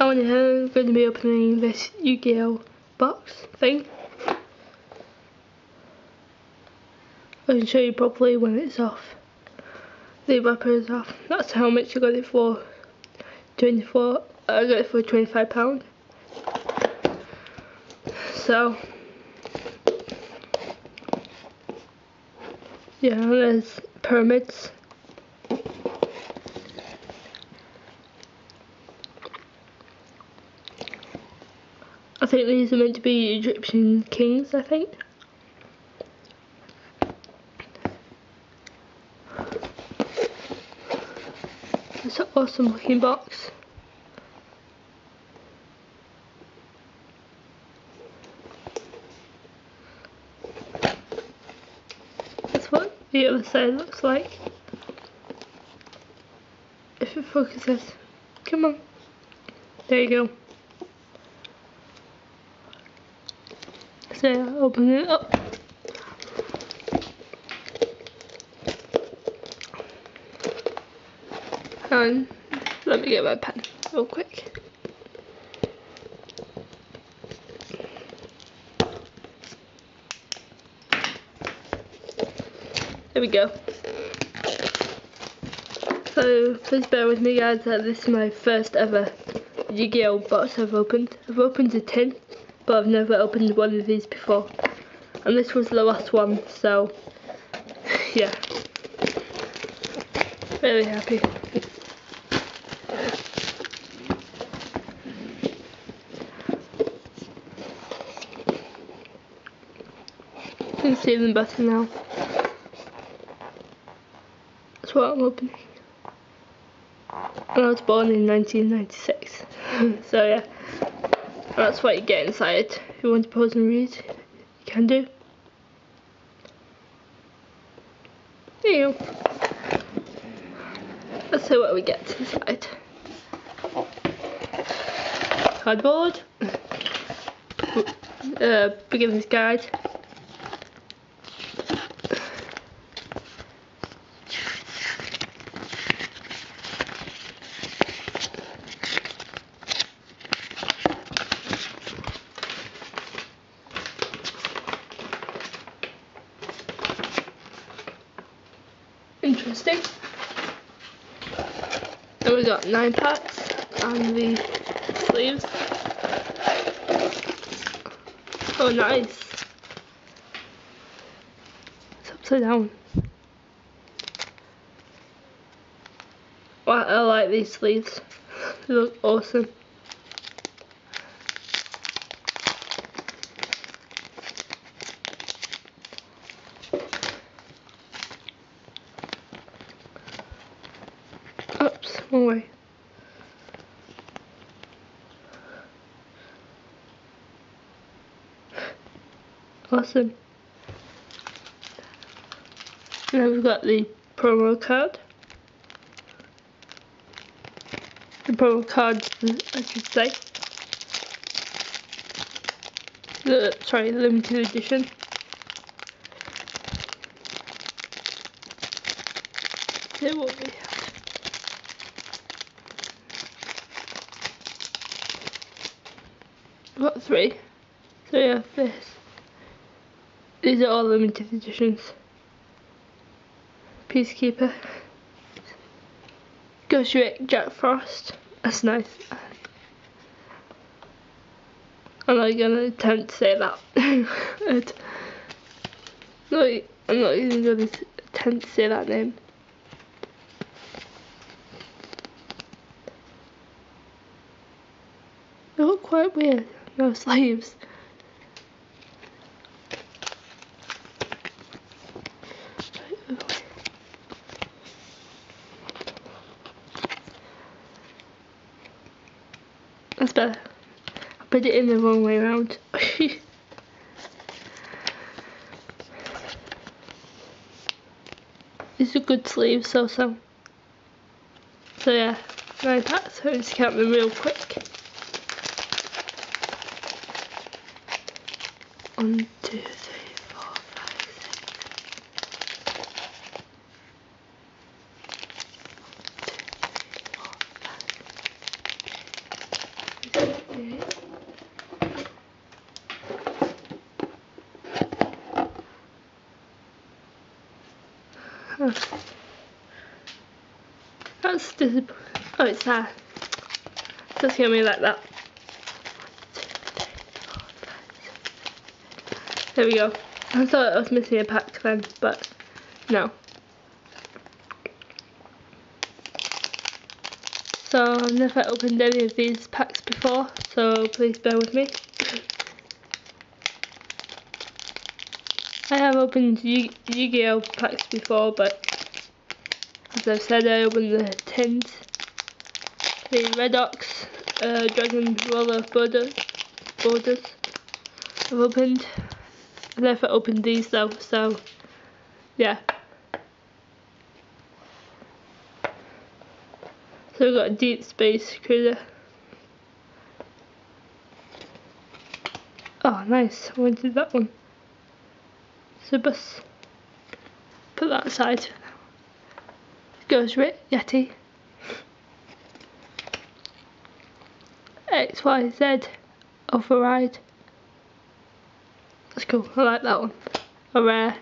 I'm going to be opening this Yu-Gi-Oh box thing. I can show you properly when it's off. The wrapper is off. That's how much I got it for. 24. I got it for 25 pound. So yeah, there's pyramids. Think these are meant to be Egyptian kings, I think. It's an awesome looking box. That's what the other side looks like. If it focuses. Come on. There you go. So open it up. And let me get my pen real quick. There we go. So please bear with me guys this is my first ever Yu-Gi-Oh box I've opened. I've opened a tin but I've never opened one of these before. And this was the last one, so yeah. Really happy. Can see them better now. That's what I'm opening. And I was born in 1996. so yeah. That's what you get inside. If you want to pause and read, you can do. There you go. Let's see what we get inside. Cardboard. Uh, beginner's guide. Interesting. Then we got nine packs and the sleeves. Oh, nice. It's upside down. Wow, I like these sleeves. They look awesome. Oops, one way. Awesome. And we've got the promo card. The promo cards, I should say. The, sorry, limited edition. It will be. I've got three. So yeah, this. These are all limited editions. Peacekeeper. Ghostrick, Jack Frost. That's nice. I'm not gonna attempt to say that. no, I'm not even gonna attempt to say that name. They look quite weird. No sleeves. I put it in the wrong way around. it's a good sleeve also. So So yeah, nine packs, so just count them real quick. One, two, three, Oh. That's disappointing. oh it's there. Just hear me like that. There we go. I thought I was missing a pack then, but no. So I've never opened any of these packs before, so please bear with me. I have opened Yu- Yu-Gi-Oh packs before, but as I've said, I opened the tins, the Redox, uh, Dragon Ruler Borders, Borders. I've opened. I've never opened these though, so yeah. So we've got a Deep Space Cruiser. Oh, nice. I wanted that one. Subus. Put that aside. Ghostrick Yeti. XYZ override. That's cool. I like that one. A rare.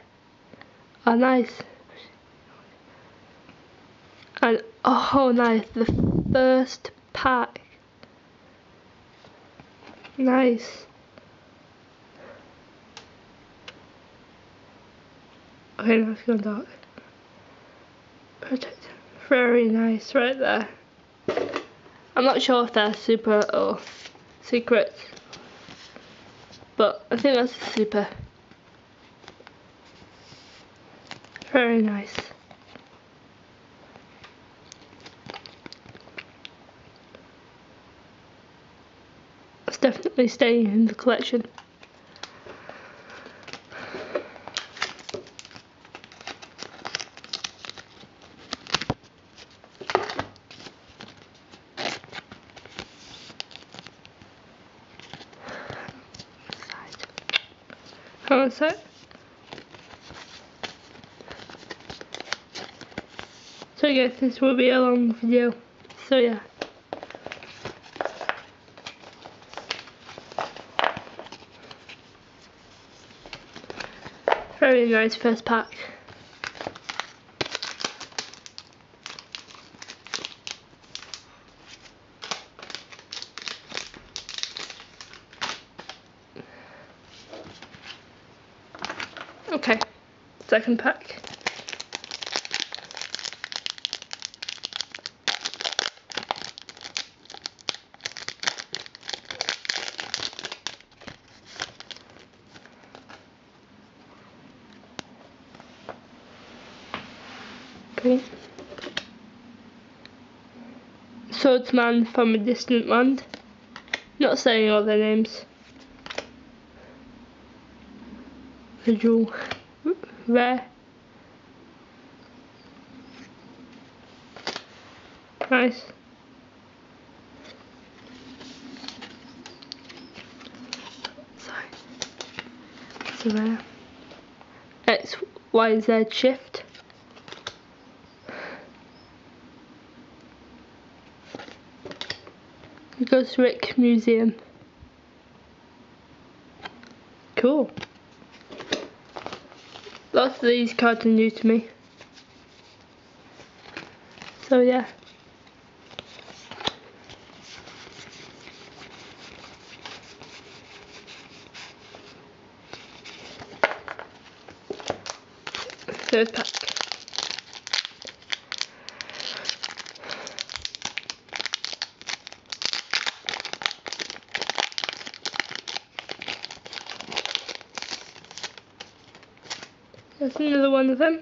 A nice. And oh, nice. The first pack. Nice. Dark. Protect. Very nice right there. I'm not sure if they're super or secrets. But I think that's super. Very nice. It's definitely staying in the collection. Hold on a sec. So yes, this will be a long video. So yeah. Very nice first pack. Okay, second pack. Okay. Swordsman from a distant land. Not saying all their names. Visual. Rare. Nice. Sorry. A rare. X, Y, Z shift. Ghostrick Museum. Cool. Lots of these cards are new to me. So yeah. Third pack. That's another one of them.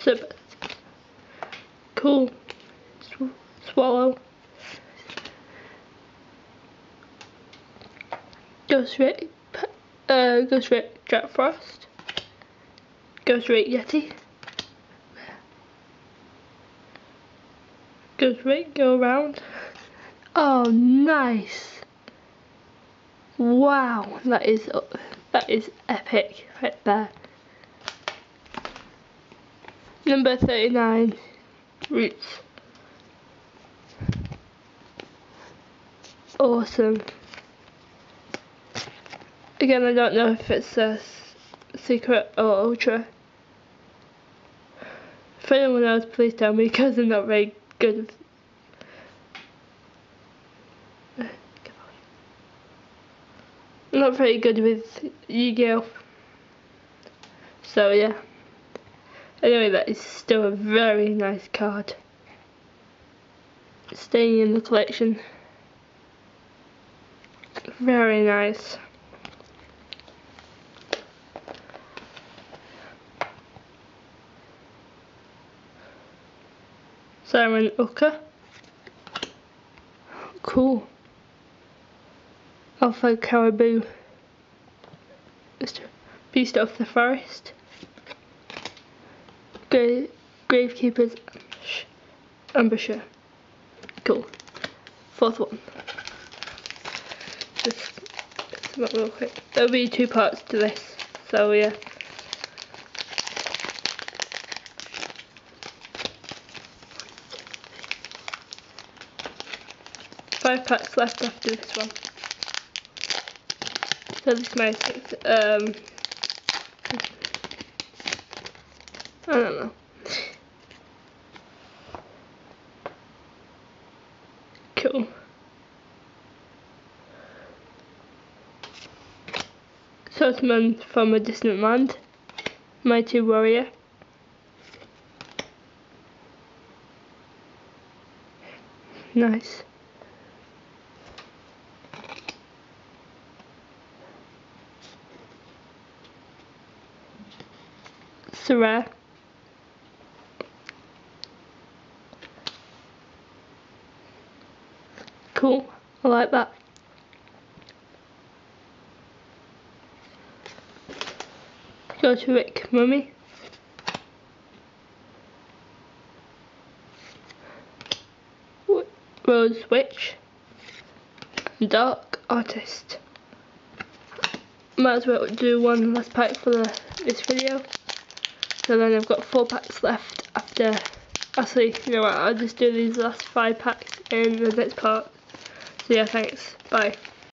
So cool. Sw swallow. Ghostrick. Uh, Ghostrick Jack Frost. Ghostrick Yeti. Ghostrick Go Around. Oh, nice. Wow, that is that is epic right there. Number 39, Roots. Awesome. Again, I don't know if it's a secret or ultra. If anyone knows, please tell me because I'm not very good. Not very good with Yu-Gi-Oh! So yeah. Anyway, that is still a very nice card. Staying in the collection. Very nice. Siren Uka. Cool. Alpacaribou. Beast of the Forest. Gra Gravekeeper's Ambusher. Cool. Fourth one. Just sum up real quick. There'll be two parts to this, so yeah. Five packs left after this one. So this might um I don't know. Cool. Swordsman from a distant land. Mighty warrior. Nice. Sarah. Cool, I like that. Go to Rick Mummy. Rose Witch. Dark Artist. Might as well do one last pack for the, this video. So then I've got four packs left after, actually, you know what, I'll just do these last five packs in the next part. So yeah, thanks. Bye.